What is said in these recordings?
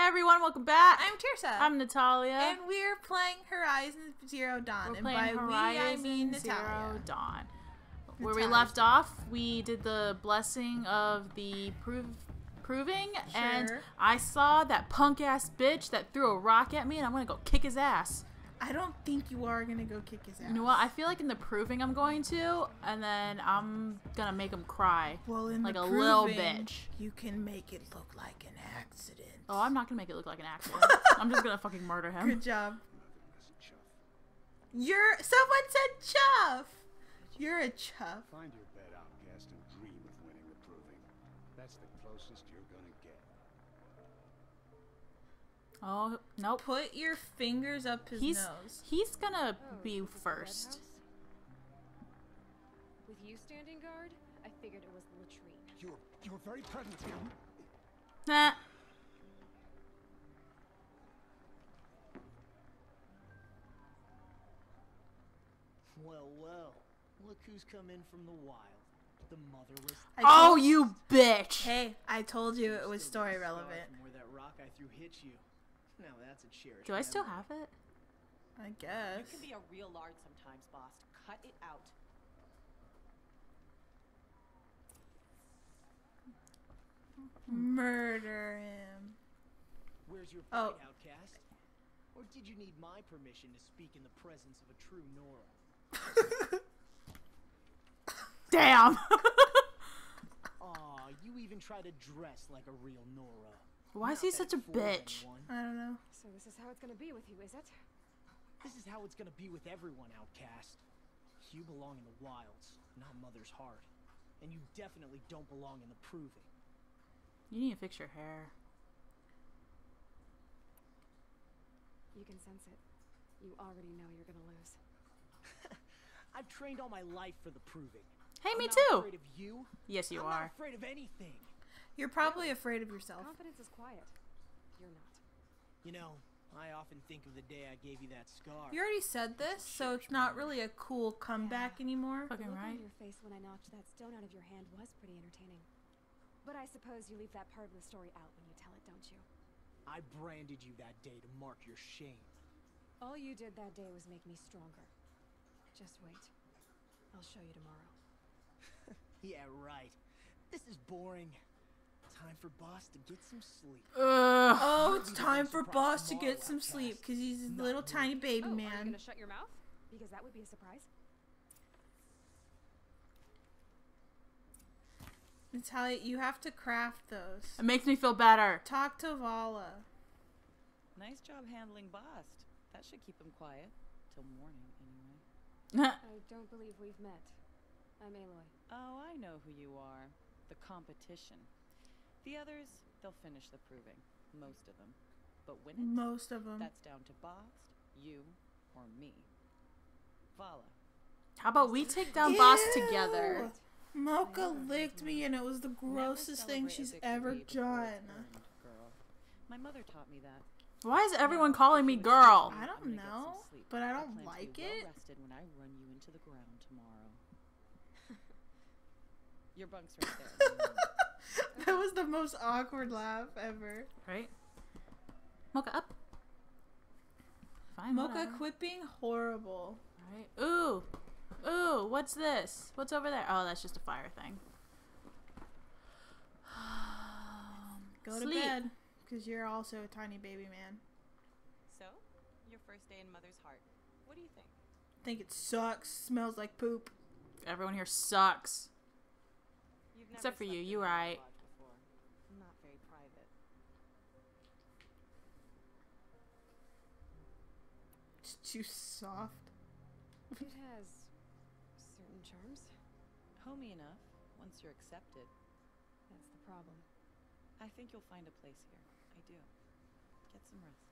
Hey everyone, welcome back. I'm Tirsa. I'm Natalia. and we're playing Horizon Zero Dawn. We're and playing by Horizon we, I mean Zero Natalia. Dawn. Where we left Dawn. off, we did the blessing of the proving, and I saw that punk ass bitch that threw a rock at me, and I'm gonna go kick his ass. I don't think you are gonna go kick his ass. You know what? I feel like in the proving I'm going to, and then I'm gonna make him cry. well, in like the a little proving, bitch. You can make it look like an accident. Oh, I'm not gonna make it look like an accident. I'm just gonna fucking murder him. Good job. You're. Someone said chuff. You're a chuff. Find your bed, outcast, and dream of winning the proving. That's the closest you're gonna get. Oh nope. Put your fingers up his He's nose. he's gonna Oh, be is this the first. With you standing guard, I figured it was the latrine. you're very presence here. Nah. Well, well. Look who's come in from the wild. The motherless. Oh, I Oh, you bitch! Hey, I told you it was story relevant. Where that rock I threw hit you. Now that's a cherished. Do I still memory. have it? I guess. You can be a real lard sometimes, boss. Cut it out. Murder him. Where's your Oh. outcast? Or did you need my permission to speak in the presence of a true Nora? Damn! Aw, you even try to dress like a real Nora. Why is he such a bitch? I don't know. So this is how it's gonna be with you, is it? This is how it's gonna be with everyone, outcast. You belong in the wilds, not Mother's heart. And you definitely don't belong in the proving. You need to fix your hair. You can sense it. You already know you're gonna lose. I've trained all my life for the proving. Hey, I'm me too! Afraid of you? Yes, you I'm are. not afraid of anything. You're probably afraid of yourself. Confidence is quiet. You're not. You know, I often think of the day I gave you that scar. You already said this, so it's not really a cool comeback anymore. Fucking the look right. on your face when I knocked that stone out of your hand was pretty entertaining. But I suppose you leave that part of the story out when you tell it, don't you? I branded you that day to mark your shame. All you did that day was make me stronger. Just wait. I'll show you tomorrow. Yeah, right. This is boring. Time for Boss to get some sleep. Ugh. Oh, it's time for Boss to get some sleep because he's a little tiny baby oh, are you man. gonna shut your mouth? Because that would be a surprise. Natalia, you have to craft those. It makes me feel better. Talk to Vala. Nice job handling Bast. That should keep him quiet. Till morning, anyway. I don't believe we've met. I'm Aloy. Oh, I know who you are. The competition. The others, they'll finish the proving. Most of them. But when it's Most of them. That's down to Bast, you, or me. Vala. How about we take down Boss together? Mocha licked me and it was the grossest thing she's ever done. girl. My mother taught me that. Why is everyone calling me girl? I don't gonna get some know, sleep. but I I don't like it. Rested when I run you into the ground tomorrow. Your bunk's right there. that was the most awkward laugh ever. Right? Mocha up. Fine. Mocha whatever. quit being horrible. Right. Ooh. Ooh, what's this? What's over there? Oh, that's just a fire thing. Go to Sleep. bed because you're also a tiny baby man. so, your first day in Mother's Heart. What do you think? think it sucks. Smells like poop. Everyone here sucks. You've never Except for you, you a right. Not very private. It's too soft. It has certain charms. Homey enough, once you're accepted. That's the problem. I think you'll find a place here. I do. Get some rest.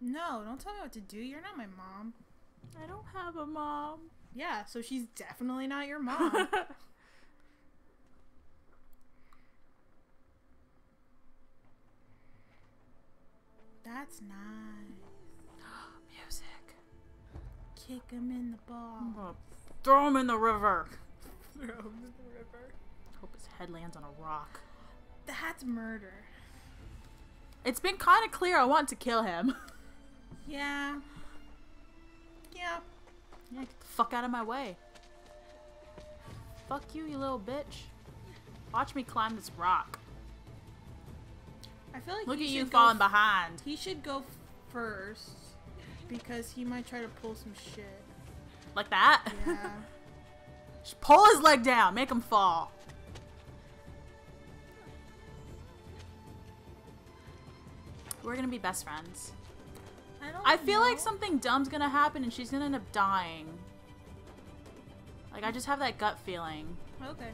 No, don't tell me what to do. You're not my mom. I don't have a mom. Yeah, so she's definitely not your mom. That's nice. Music. Kick him in the ball. Throw him in the river. Throw him in the river. Hope his head lands on a rock. That's murder. It's been kind of clear I want to kill him. Yeah. Yeah. Yeah, get the fuck out of my way. Fuck you, you little bitch. Watch me climb this rock. I feel like Look at you falling behind. He should go first because he might try to pull some shit. Like that? Yeah. Just pull his leg down, make him fall. We're gonna be best friends. I don't. I feel like something dumb's gonna happen and she's gonna end up dying. Like, I just have that gut feeling. Okay.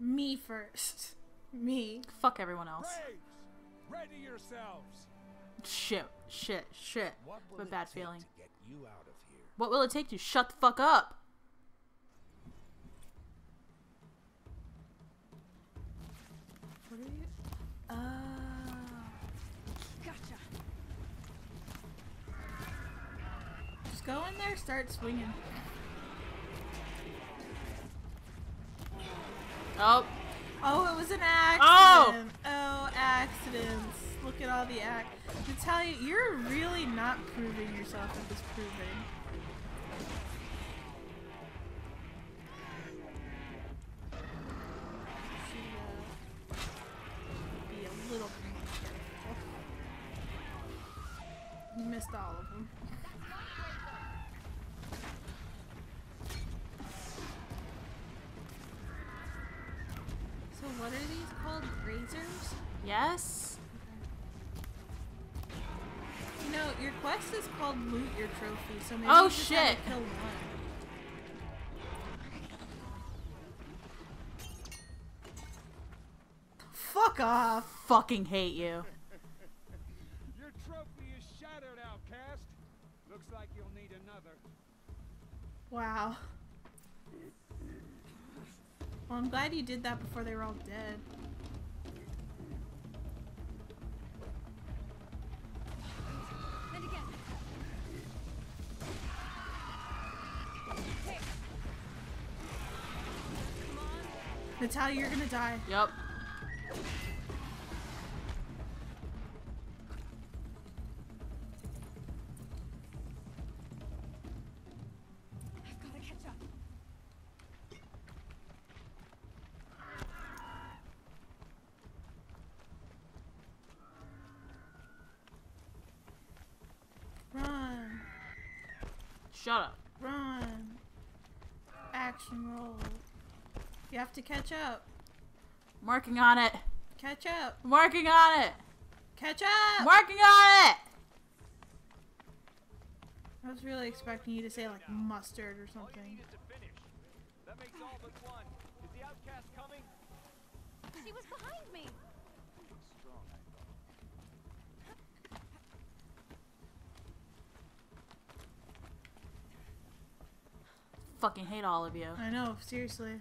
Me first. Me. Fuck everyone else. Braves, ready yourselves. Shit, shit, shit. What will have a it bad take feeling. to get you out of here? What will it take to shut the fuck up? What are you? Oh. Gotcha. Just go in there, start swinging. Oh, Oh, it was an Oh! accident. Oh, accidents. Look at all the act. Natalia, you're really not proving yourself at this proving. Uh, be a little more careful. You missed all of them. So what are these called? Razors? yes. You know, your quest is called loot your trophy, so maybe Oh, you just shit. kill one. Fuck off. Fucking hate you. Your trophy is shattered, outcast. Looks like you'll need another. Wow. Well, I'm glad you did that before they were all dead. Natalia, you're gonna die. Yup. I've got to catch up. Run. Shut up. Run. Action roll. You have to catch up. I'm working on it. Catch up. I'm working on it. Catch I'm up! working on it. I was really expecting you to say like mustard or All you something. need is to finish. That makes all but one. Is the outcast coming? She was behind me. Strong, I thought. Fucking hate all of you. I know, seriously.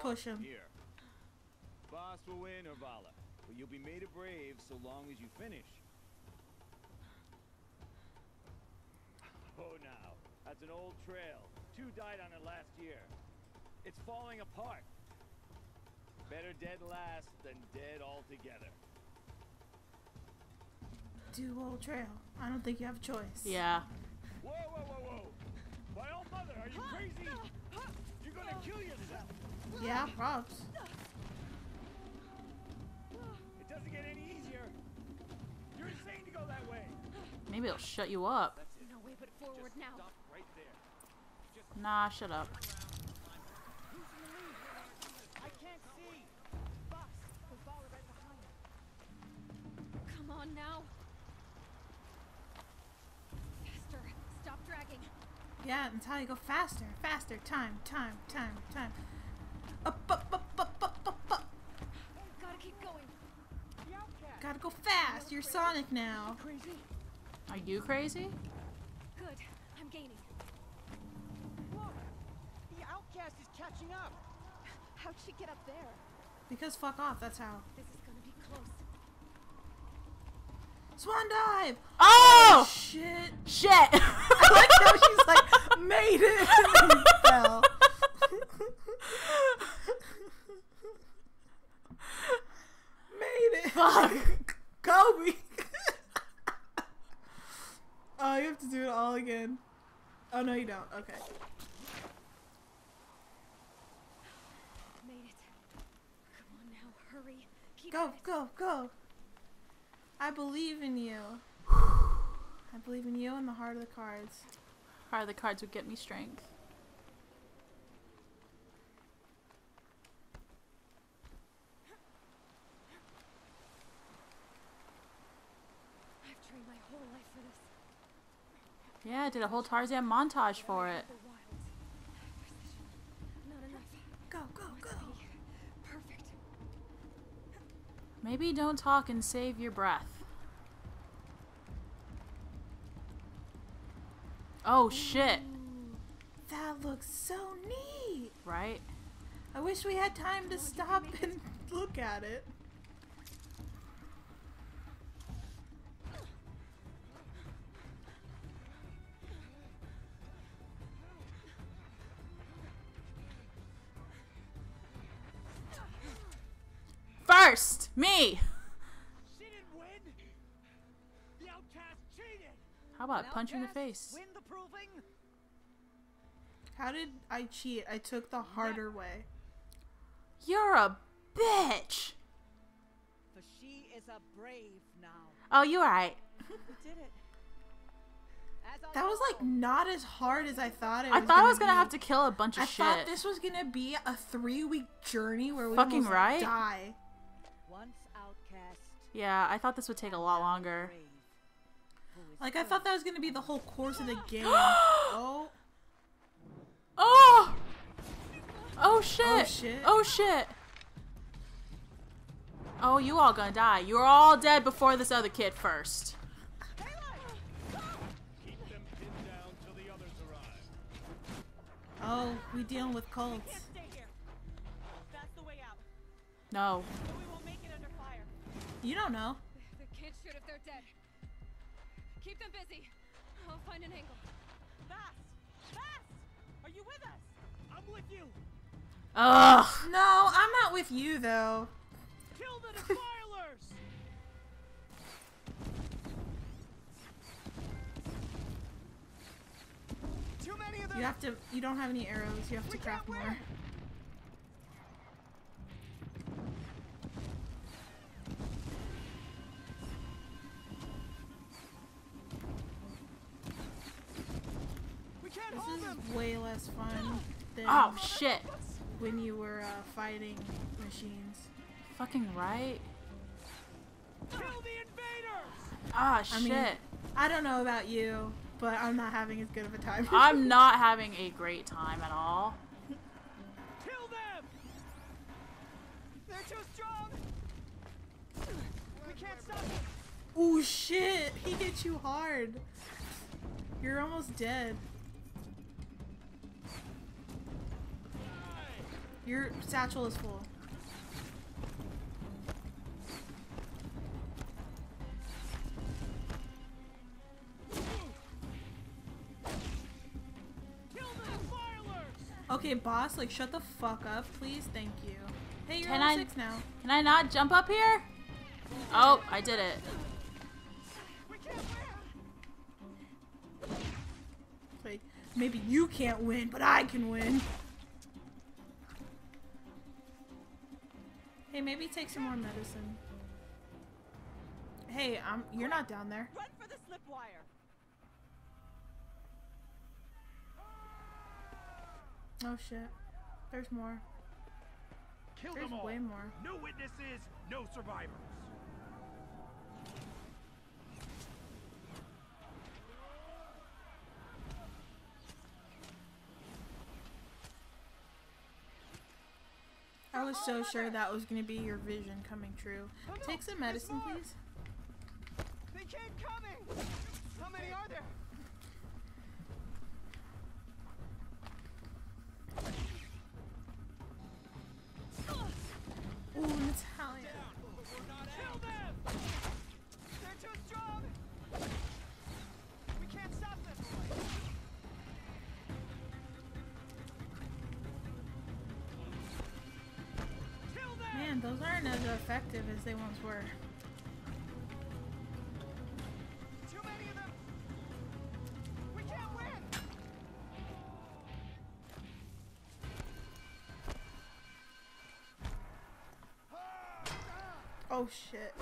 Push him. here. Bast will win or Vala, but you'll be made a brave so long as you finish. Oh, now that's an old trail. Two died on it last year. It's falling apart. Better dead last than dead altogether. Do old trail. I don't think you have a choice. Yeah. Whoa, whoa, whoa, whoa! My old mother, are you crazy? You're gonna kill yourself. Yeah, props. It doesn't get any easier. You're insane to go that way. Maybe it'll shut you up. No way but forward now. Stop right there. Nah, shut up. I can't see. Bast, with Vala right behind. Come on now. Faster. Stop dragging. Yeah, Natalia, go faster, faster. Time, time, time, time. Up, up, up, up, up, up, up. Gotta keep going. Gotta go fast. You're Sonic now. Crazy. Are you crazy? Good. I'm gaining. Look! The outcast is catching up! How'd she get up there? Because fuck off, that's how. This is gonna be close. Swan dive! Oh Shit! shit! I like how she's like, made it! and then fell. made it! Fuck. Kobe! oh, you have to do it all again. Oh, no, you don't. Okay. Made it. Come on now, hurry. Keep Go, it. go, go! I believe in you. I believe in you and the heart of the cards. Heart of the cards would get me strength. I've trained my whole life for this. Yeah, I did a whole Tarzan montage for it. The wilds. Precision. Not enough. Go, go, go! Perfect. Maybe don't talk and save your breath. Oh shit! That looks so neat! Right? I wish we had time to stop and look at it. First, me. She didn't win. The outcast cheated. How about An punch you in the face? Win the proving. How did I cheat? I took the harder way. You're a bitch. For she is a brave now. Oh, you alright. We did it. That was like not as hard as I thought it I was. thought I was gonna be. have to kill a bunch of I shit. thought this was gonna be a three-week journey where we Fucking almost right. die. Yeah, I thought this would take a lot longer. brave, who is Like I thought that was gonna be the whole course of the game. oh, Oh! Oh shit! Oh, shit. Oh shit! Oh, you all gonna die. You're all dead before this other kid first. Keep them pinned down till the others arrive. oh, we dealing with cults. Stay here. That's the way out. No. You don't know. The kids shoot if they're dead. Keep them busy. I'll find an angle. Fast! Fast! Are you with us? I'm with you. Ugh. No, I'm not with you though. Kill the defilers. Too many of them. You have to. You don't have any arrows. You have to We craft more. win. Way less fun than Oh shit. when you were uh, fighting machines. Fucking right. Kill the invaders. Ah I shit. mean- I don't know about you, but I'm not having as good of a time. I'm not having a great time at all. Kill them. They're too strong. We can't stop them. Ooh shit! He hit you hard. You're almost dead. Your satchel is full. Kill the defilers. Okay, boss, like shut the fuck up, please. Thank you. Hey, you're Can I- six now. Can I not jump up here? Oh, I did it. We can't win. Like maybe you can't win, but I can win. Maybe take some more medicine. Hey, um, you're not down there. Run for the slip wire. Oh shit. There's more. Kill There's them all. way more. No witnesses, no survivors. Was so sure that was gonna be your vision coming true. Take some medicine, please. As effective as they once were. Too many of them. We can't win. Oh shit.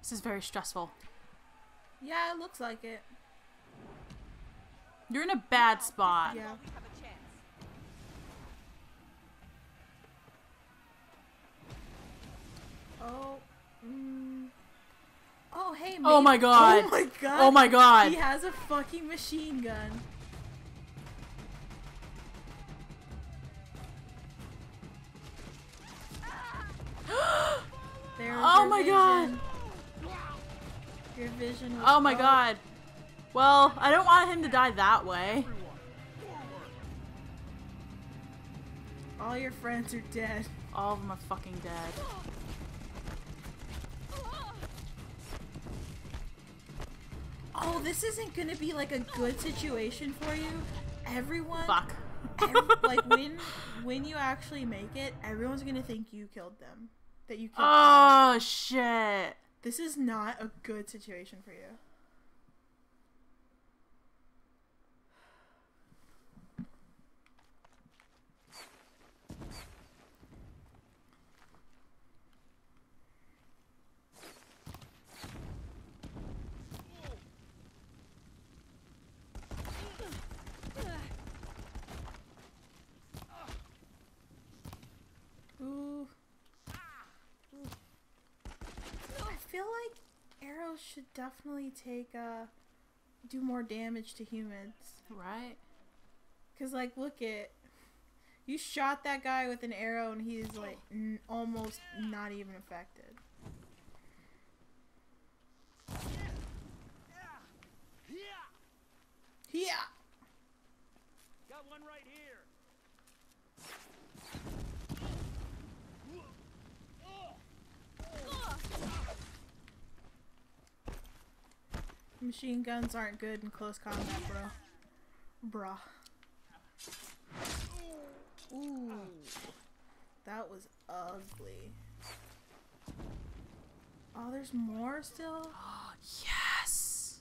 This is very stressful. Yeah, it looks like it. You're in a bad spot. Yeah. We have a chance. Oh. Mm. Oh hey. Oh my god. Oh my god. Oh my god. He has a fucking machine gun. Oh my God. Your vision. Was Oh my god. Well, I don't want him to die that way. All your friends are dead. All of them are fucking dead. Oh, this isn't gonna be like a good situation for you. Everyone, Fuck. like when when you actually make it, everyone's gonna think you killed them. That you killed them. Oh shit. This is not a good situation for you. Ooh. I feel like arrows should definitely take uh do more damage to humans. Right? Cause like, look at you shot that guy with an arrow and he's like n- almost not even affected. Yeah. Got one right here. Machine guns aren't good in close combat, bro. Bruh. Ooh. That was ugly. Oh, there's more still? Oh, yes.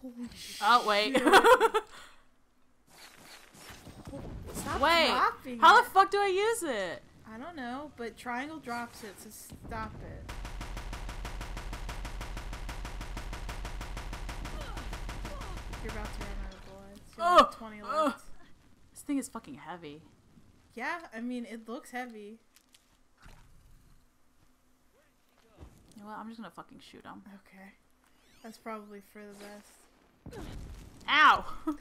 Holy shit. Oh wait. Stop wait. dropping How the fuck do I use it? I don't know, but triangle drops it, so stop it. You're about to run out of bullets. You only have 20 ugh. left. This thing is fucking heavy. Yeah, I mean, it looks heavy. You know what? I'm just gonna fucking shoot him. Okay. That's probably for the best. Ow! when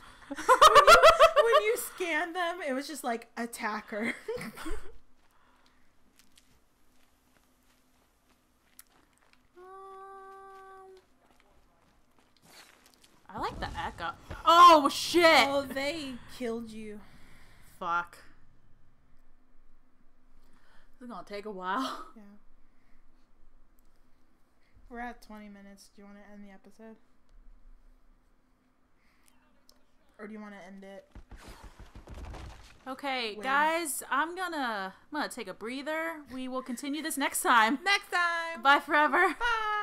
you scan them, it was just like attacker. Oh shit! oh, they killed you. Fuck. This is gonna take a while. Yeah. We're at 20 minutes. Do you want to end the episode? Or do you want to end it? Okay, When? guys, I'm gonna I'm gonna take a breather. We will continue this next time. Next time! Bye forever. Bye!